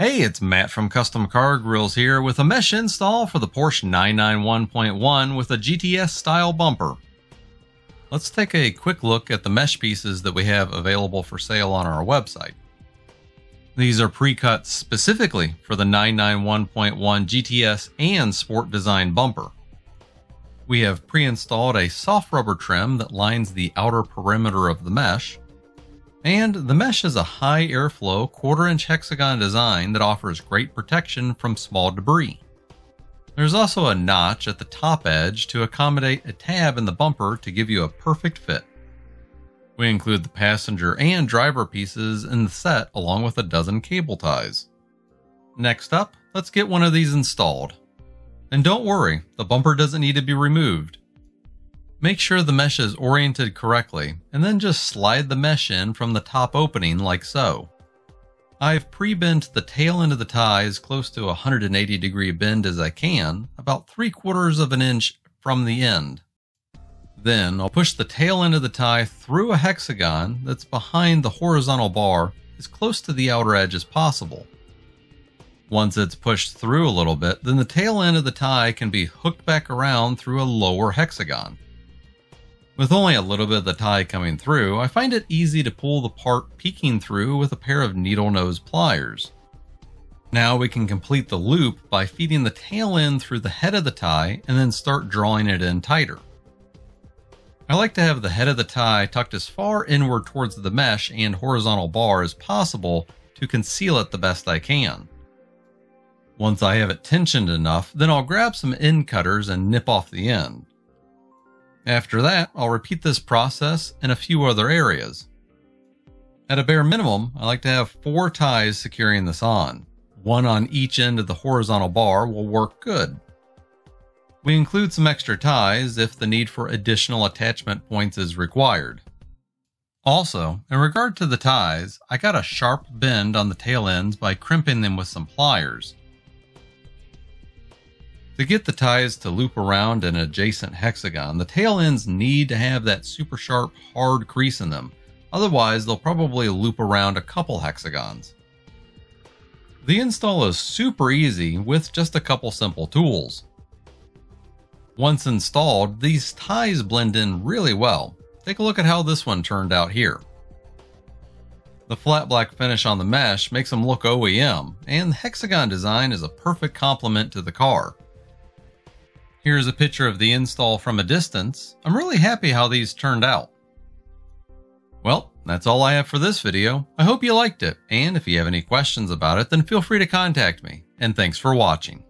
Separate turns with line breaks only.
Hey, it's Matt from Custom Car Grills here with a mesh install for the Porsche 991.1 with a GTS style bumper. Let's take a quick look at the mesh pieces that we have available for sale on our website. These are pre-cut specifically for the 991.1 GTS and Sport Design bumper. We have pre-installed a soft rubber trim that lines the outer perimeter of the mesh, and the mesh is a high airflow quarter inch hexagon design that offers great protection from small debris. There's also a notch at the top edge to accommodate a tab in the bumper to give you a perfect fit. We include the passenger and driver pieces in the set along with a dozen cable ties. Next up, let's get one of these installed. And don't worry, the bumper doesn't need to be removed. Make sure the mesh is oriented correctly, and then just slide the mesh in from the top opening like so. I've pre-bent the tail end of the tie as close to a 180 degree bend as I can, about 3 quarters of an inch from the end. Then I'll push the tail end of the tie through a hexagon that's behind the horizontal bar as close to the outer edge as possible. Once it's pushed through a little bit, then the tail end of the tie can be hooked back around through a lower hexagon. With only a little bit of the tie coming through, I find it easy to pull the part peeking through with a pair of needle nose pliers. Now we can complete the loop by feeding the tail end through the head of the tie and then start drawing it in tighter. I like to have the head of the tie tucked as far inward towards the mesh and horizontal bar as possible to conceal it the best I can. Once I have it tensioned enough, then I'll grab some end cutters and nip off the end. After that, I'll repeat this process in a few other areas. At a bare minimum, I like to have four ties securing this on. One on each end of the horizontal bar will work good. We include some extra ties if the need for additional attachment points is required. Also, in regard to the ties, I got a sharp bend on the tail ends by crimping them with some pliers. To get the ties to loop around an adjacent hexagon, the tail ends need to have that super sharp, hard crease in them. Otherwise, they'll probably loop around a couple hexagons. The install is super easy with just a couple simple tools. Once installed, these ties blend in really well. Take a look at how this one turned out here. The flat black finish on the mesh makes them look OEM, and the hexagon design is a perfect complement to the car. Here's a picture of the install from a distance. I'm really happy how these turned out. Well, that's all I have for this video. I hope you liked it, and if you have any questions about it, then feel free to contact me. And thanks for watching.